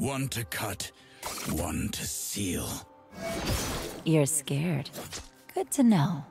One to cut, one to seal. You're scared. Good to know.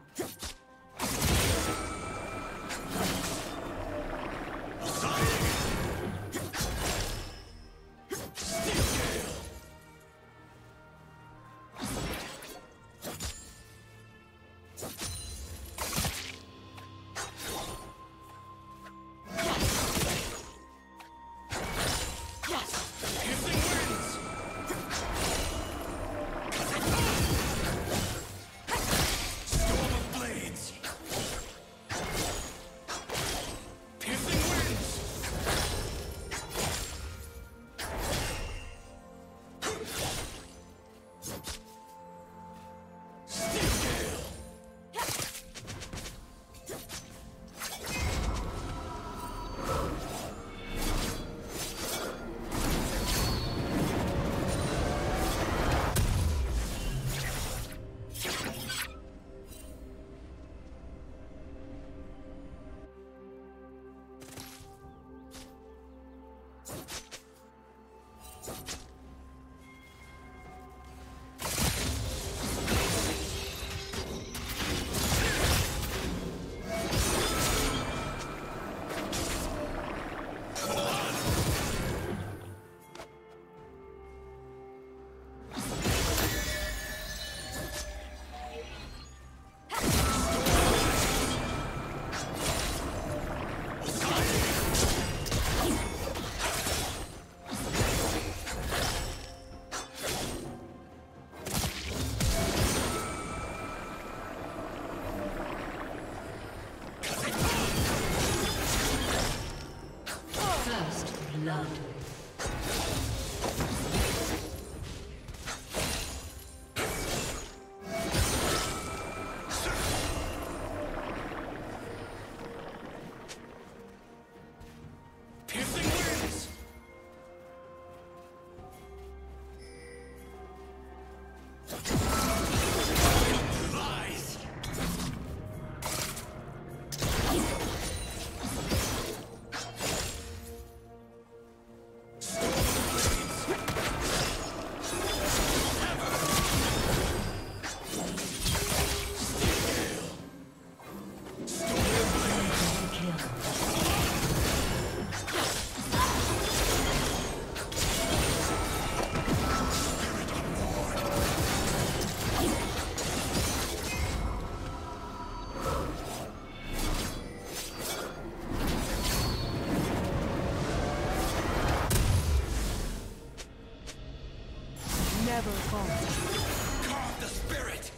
Never. Carve the spirit.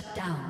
Shut down.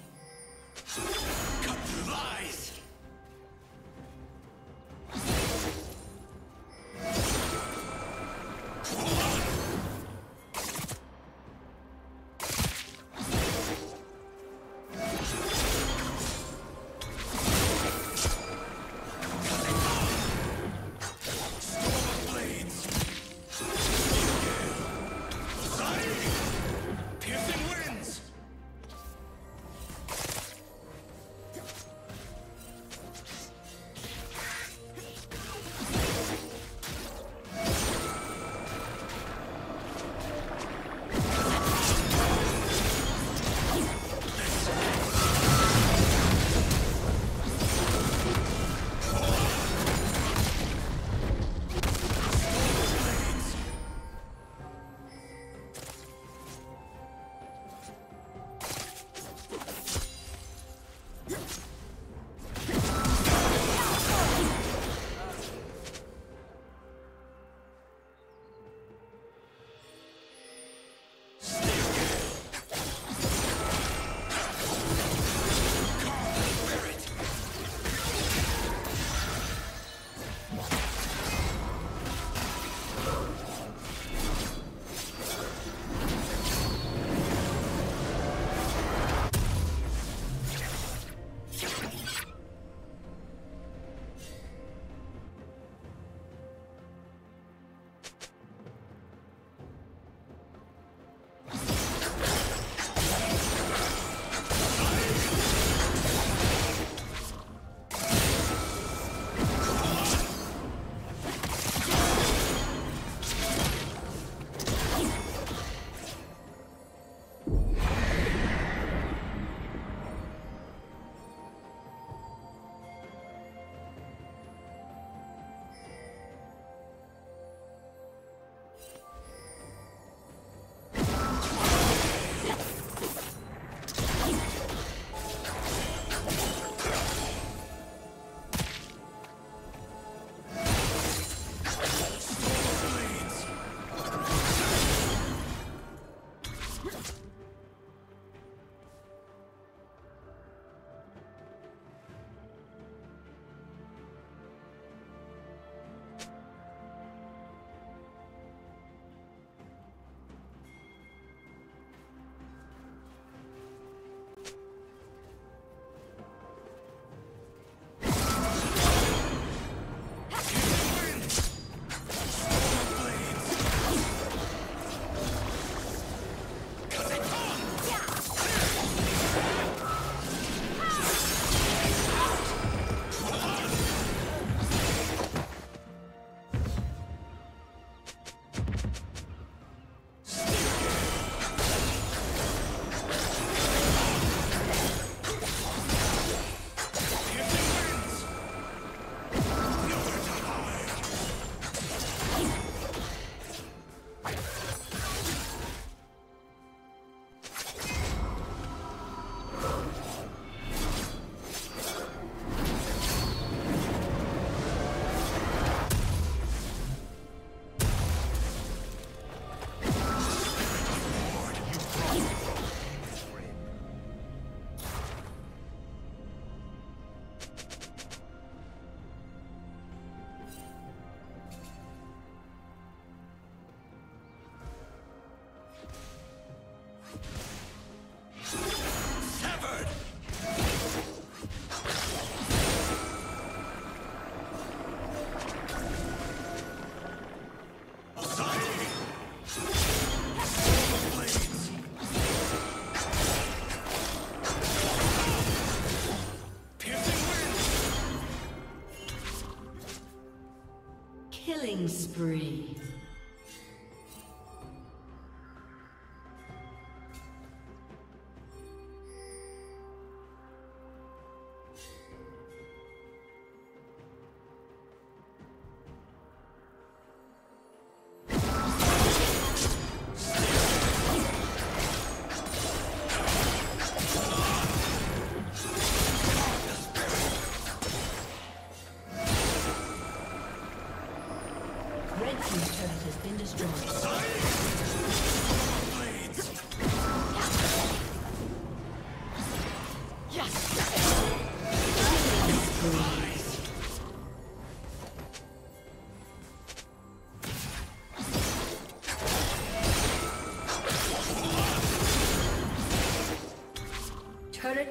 Spree.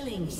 Killing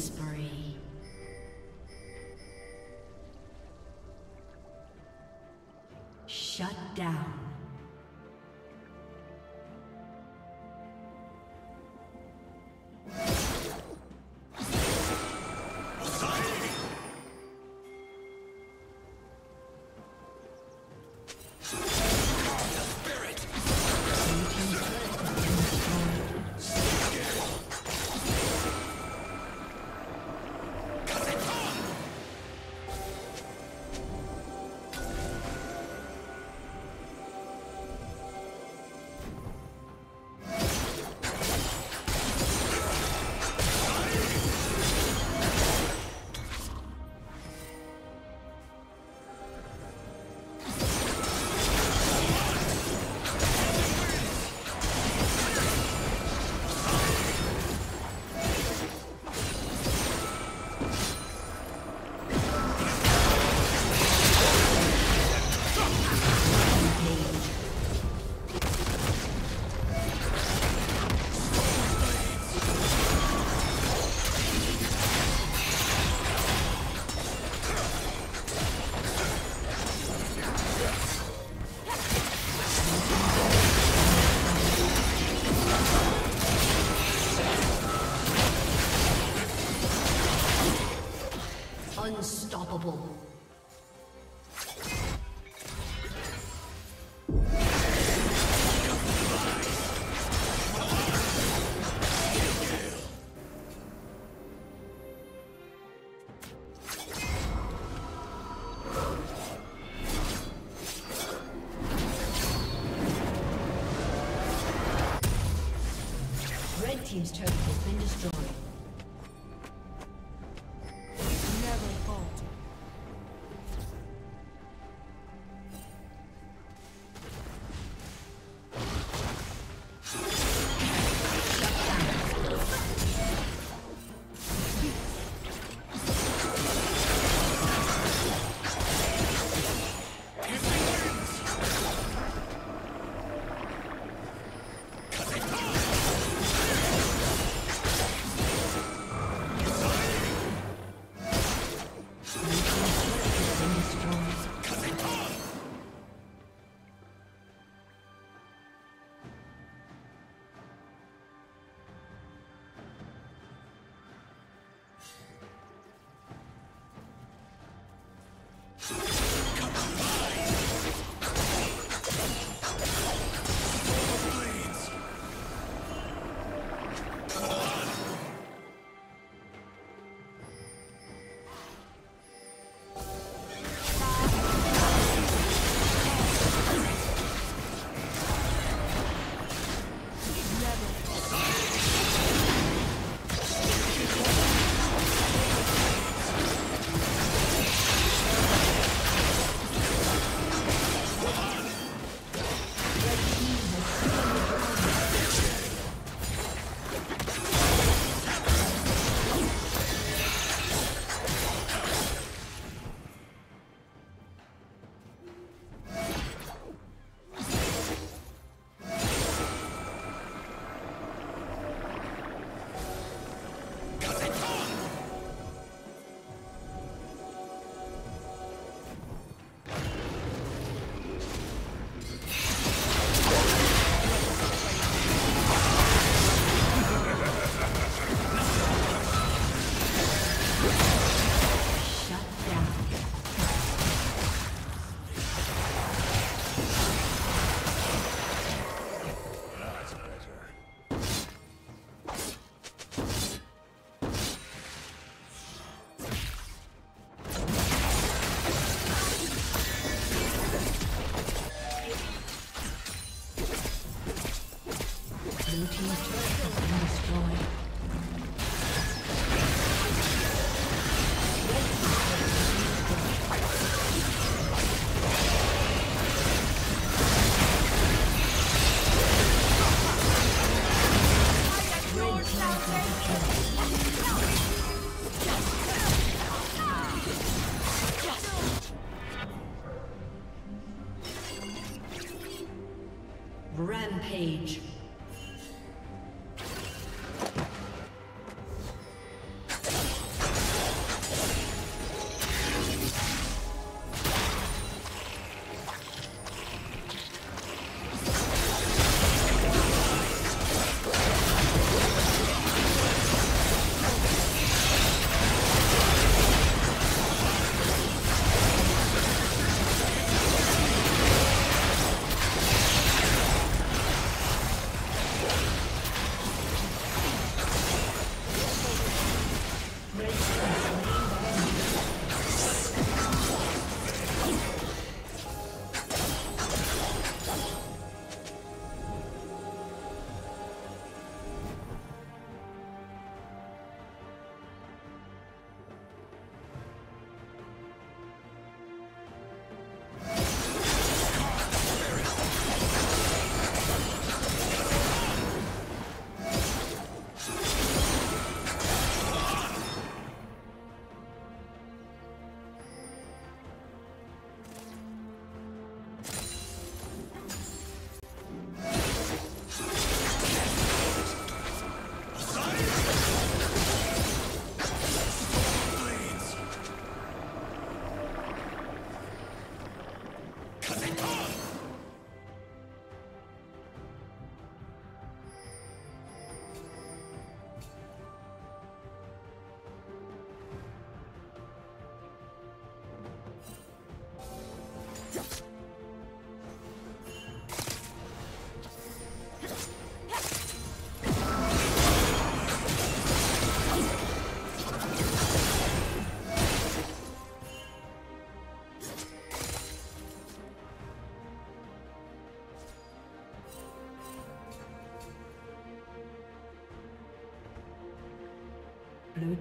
Rampage.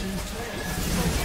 team's turret has